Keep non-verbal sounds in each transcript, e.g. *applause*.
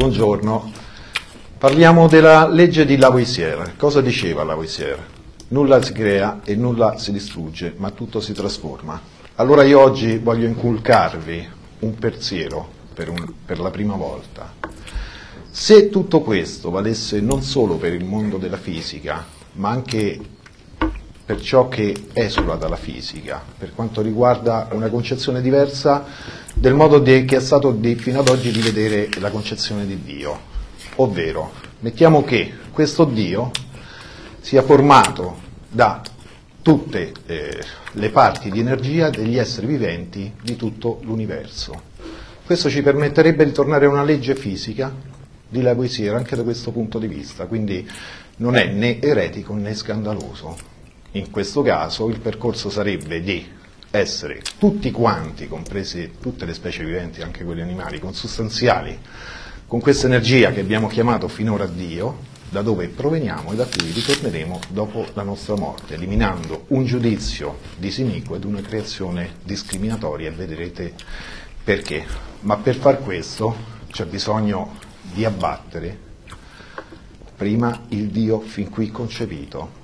Buongiorno. Parliamo della legge di Lavoisier. Cosa diceva Lavoisier? Nulla si crea e nulla si distrugge, ma tutto si trasforma. Allora io oggi voglio inculcarvi un pensiero per, un, per la prima volta. Se tutto questo valesse non solo per il mondo della fisica, ma anche per ciò che esula dalla fisica, per quanto riguarda una concezione diversa del modo di, che è stato di, fino ad oggi di vedere la concezione di Dio. Ovvero, mettiamo che questo Dio sia formato da tutte eh, le parti di energia degli esseri viventi di tutto l'universo. Questo ci permetterebbe di tornare a una legge fisica di Lavoisier anche da questo punto di vista, quindi non è né eretico né scandaloso. In questo caso il percorso sarebbe di essere tutti quanti, comprese tutte le specie viventi, anche quelle animali, consustanziali, con questa energia che abbiamo chiamato finora Dio, da dove proveniamo e da cui ritorneremo dopo la nostra morte, eliminando un giudizio disiniquo ed una creazione discriminatoria e vedrete perché. Ma per far questo c'è bisogno di abbattere prima il Dio fin qui concepito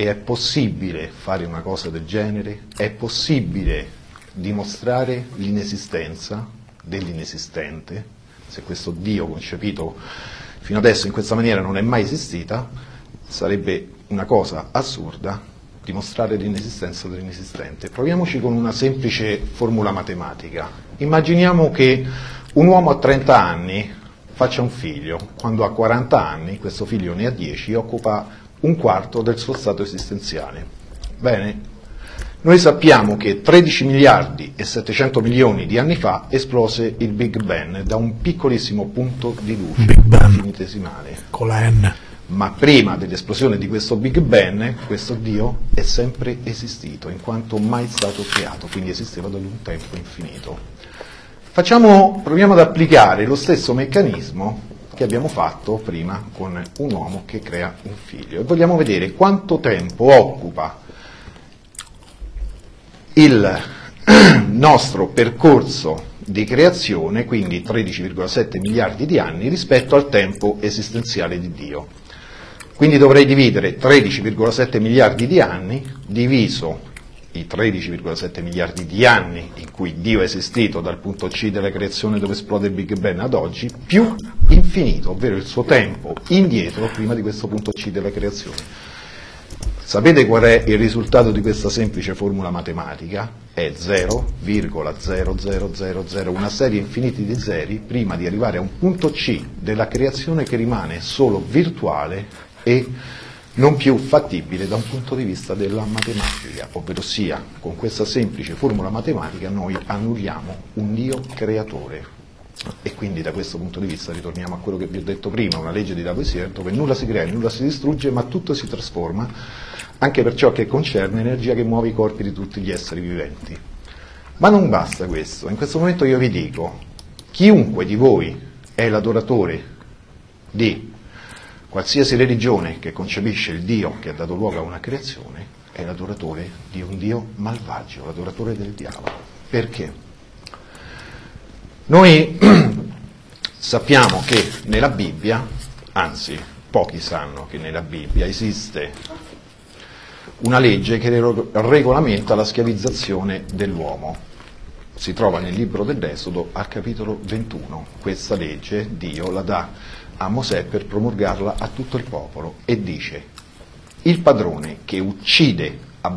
e è possibile fare una cosa del genere? È possibile dimostrare l'inesistenza dell'inesistente? Se questo Dio concepito fino adesso in questa maniera non è mai esistita, sarebbe una cosa assurda dimostrare l'inesistenza dell'inesistente. Proviamoci con una semplice formula matematica. Immaginiamo che un uomo a 30 anni faccia un figlio, quando ha 40 anni, questo figlio ne ha 10, occupa un quarto del suo stato esistenziale. Bene? Noi sappiamo che 13 miliardi e 700 milioni di anni fa esplose il Big Bang da un piccolissimo punto di luce infinitesimale. Con la N. Ma prima dell'esplosione di questo Big Bang, questo Dio è sempre esistito, in quanto mai stato creato, quindi esisteva da un tempo infinito. Facciamo, proviamo ad applicare lo stesso meccanismo che abbiamo fatto prima con un uomo che crea un figlio e vogliamo vedere quanto tempo occupa il *clears throat* nostro percorso di creazione, quindi 13,7 miliardi di anni, rispetto al tempo esistenziale di Dio. Quindi dovrei dividere 13,7 miliardi di anni diviso i 13,7 miliardi di anni in cui Dio è esistito dal punto C della creazione dove esplode il Big Bang ad oggi, più infinito, ovvero il suo tempo indietro prima di questo punto C della creazione. Sapete qual è il risultato di questa semplice formula matematica? È 0,0000, una serie infinita di zeri prima di arrivare a un punto C della creazione che rimane solo virtuale e non più fattibile da un punto di vista della matematica, ovvero sia con questa semplice formula matematica noi annulliamo un Dio creatore. E quindi da questo punto di vista ritorniamo a quello che vi ho detto prima, una legge di Lavoisier dove nulla si crea, nulla si distrugge, ma tutto si trasforma, anche per ciò che concerne l'energia che muove i corpi di tutti gli esseri viventi. Ma non basta questo, in questo momento io vi dico, chiunque di voi è l'adoratore di Qualsiasi religione che concepisce il Dio che ha dato luogo a una creazione è l'adoratore di un Dio malvagio, l'adoratore del diavolo. Perché? Noi *clears throat* sappiamo che nella Bibbia, anzi pochi sanno che nella Bibbia esiste una legge che regolamenta la schiavizzazione dell'uomo. Si trova nel libro dell'Esodo al capitolo 21. Questa legge Dio la dà a Mosè per promulgarla a tutto il popolo e dice il padrone che uccide a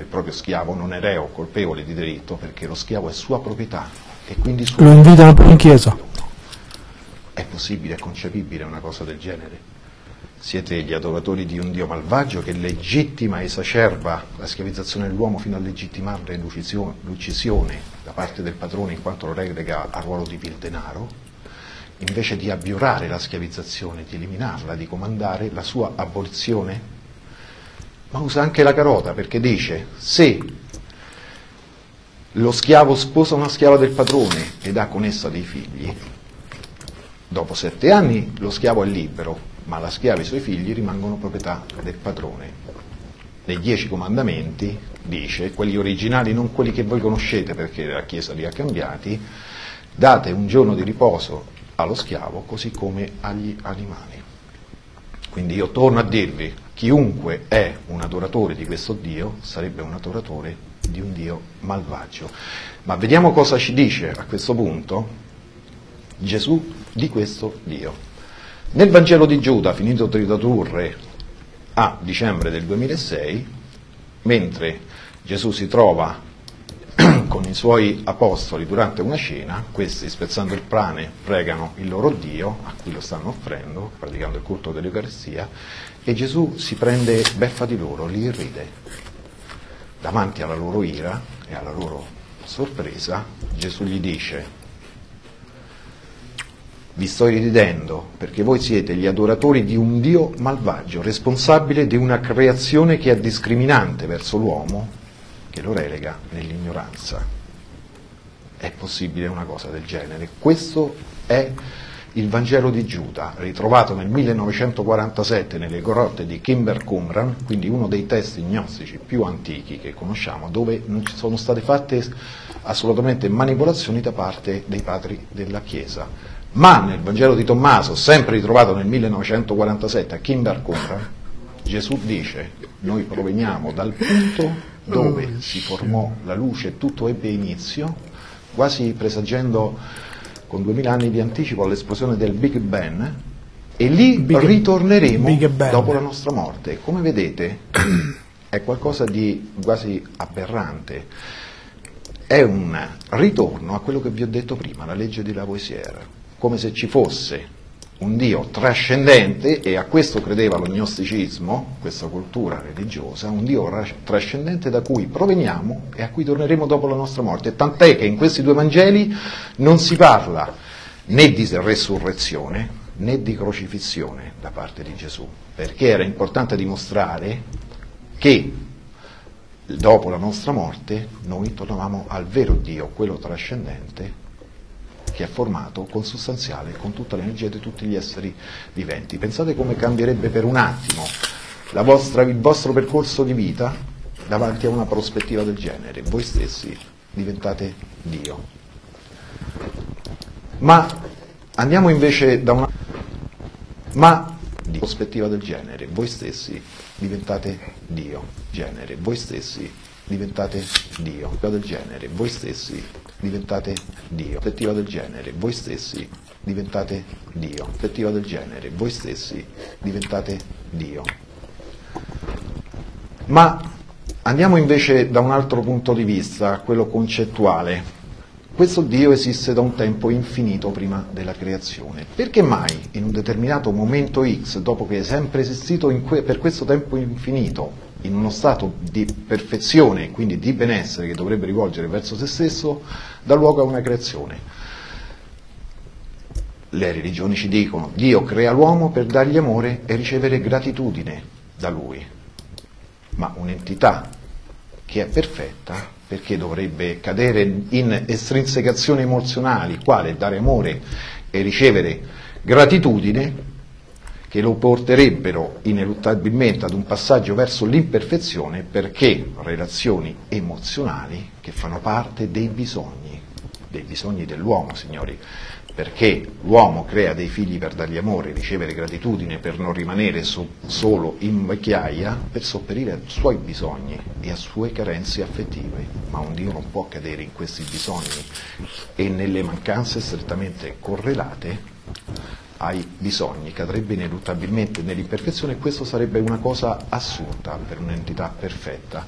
il proprio schiavo non è reo colpevole di diritto perché lo schiavo è sua proprietà Lo invitano pure in chiesa. È possibile, è concepibile una cosa del genere? Siete gli adoratori di un Dio malvagio che legittima e esacerba la schiavizzazione dell'uomo fino a legittimarne l'uccisione da parte del padrone in quanto lo relega al ruolo di vil denaro? invece di abbiurare la schiavizzazione, di eliminarla, di comandare la sua abolizione? Ma usa anche la carota perché dice se lo schiavo sposa una schiava del padrone ed ha con essa dei figli, dopo sette anni lo schiavo è libero, ma la schiava e i suoi figli rimangono proprietà del padrone. Nei dieci comandamenti dice, quelli originali, non quelli che voi conoscete perché la Chiesa li ha cambiati, date un giorno di riposo allo schiavo così come agli animali. Quindi io torno a dirvi, chiunque è un adoratore di questo Dio sarebbe un adoratore di un Dio malvagio. Ma vediamo cosa ci dice a questo punto Gesù di questo Dio. Nel Vangelo di Giuda, finito di tradurre a dicembre del 2006, mentre Gesù si trova *clears throat* con i suoi apostoli durante una cena, questi spezzando il pane pregano il loro Dio, a cui lo stanno offrendo, praticando il culto dell'Eucaristia, e Gesù si prende beffa di loro, li irride. Davanti alla loro ira e alla loro sorpresa, Gesù gli dice, vi sto iridendo perché voi siete gli adoratori di un Dio malvagio, responsabile di una creazione che è discriminante verso l'uomo, che lo relega nell'ignoranza. È possibile una cosa del genere? Questo è il Vangelo di Giuda, ritrovato nel 1947 nelle grotte di Kimber Qumran, quindi uno dei testi gnostici più antichi che conosciamo, dove non ci sono state fatte assolutamente manipolazioni da parte dei padri della Chiesa. Ma nel Vangelo di Tommaso, sempre ritrovato nel 1947 a Kimber Qumran, Gesù dice, noi proveniamo dal punto dove si formò la luce e tutto ebbe inizio, quasi presagendo con duemila anni di anticipo l'esplosione del Big Bang, e lì Big, ritorneremo Big dopo la nostra morte. Come vedete *clears throat* è qualcosa di quasi aberrante, è un ritorno a quello che vi ho detto prima, la legge di Lavoisier come se ci fosse un Dio trascendente, e a questo credeva lo gnosticismo, questa cultura religiosa, un Dio trascendente da cui proveniamo e a cui torneremo dopo la nostra morte. Tant'è che in questi due Vangeli non si parla né di resurrezione né di crocifissione da parte di Gesù, perché era importante dimostrare che dopo la nostra morte noi tornavamo al vero Dio, quello trascendente, che è formato consustanziale con tutta l'energia di tutti gli esseri viventi. Pensate come cambierebbe per un attimo vostra, il vostro percorso di vita davanti a una prospettiva del genere. Voi stessi diventate Dio. Ma andiamo invece da una... Ma di prospettiva del genere, voi stessi diventate Dio, genere, voi stessi diventate Dio, del genere, voi stessi diventate Dio, prospettiva del genere, voi stessi diventate Dio, prospettiva del genere, voi stessi diventate Dio. Ma andiamo invece da un altro punto di vista, quello concettuale. Questo Dio esiste da un tempo infinito prima della creazione. Perché mai in un determinato momento X, dopo che è sempre esistito que- per questo tempo infinito, in uno stato di perfezione e quindi di benessere che dovrebbe rivolgere verso se stesso, dà luogo a una creazione. Le religioni ci dicono Dio crea l'uomo per dargli amore e ricevere gratitudine da lui, ma un'entità che è perfetta perché dovrebbe cadere in estrinsecazioni emozionali, quale dare amore e ricevere gratitudine, che lo porterebbero ineluttabilmente ad un passaggio verso l'imperfezione perché relazioni emozionali che fanno parte dei bisogni, dei bisogni dell'uomo, signori, perché l'uomo crea dei figli per dargli amore, ricevere gratitudine, per non rimanere so, solo in vecchiaia, per sopperire ai suoi bisogni e a sue carenze affettive. Ma un Dio non può cadere in questi bisogni e nelle mancanze strettamente correlate ai bisogni, cadrebbe ineluttabilmente nell'imperfezione e questo sarebbe una cosa assurda per un'entità perfetta.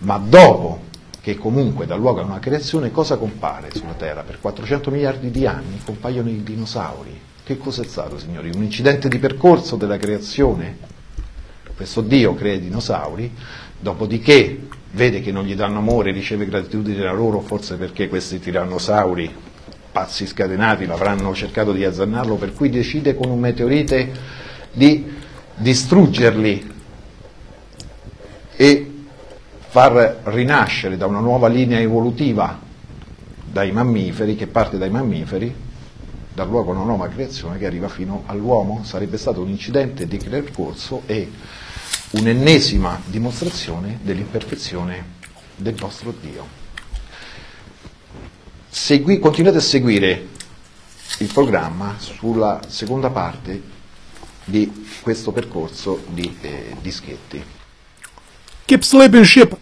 Ma dopo che comunque dà luogo a una creazione, cosa compare sulla Terra? Per 400 miliardi di anni compaiono i dinosauri. Che cosa è stato, signori? Un incidente di percorso della creazione? Questo Dio crea i dinosauri, dopodiché vede che non gli danno amore, riceve gratitudine da loro, forse perché questi tirannosauri pazzi scatenati l'avranno cercato di azzannarlo, per cui decide con un meteorite di distruggerli e far rinascere da una nuova linea evolutiva dai mammiferi, che parte dai mammiferi, dar luogo a una nuova creazione che arriva fino all'uomo. Sarebbe stato un incidente di percorso e un'ennesima dimostrazione dell'imperfezione del vostro Dio segui, continuate a seguire il programma sulla seconda parte di questo percorso di eh, dischetti. Keep sleeping, ship.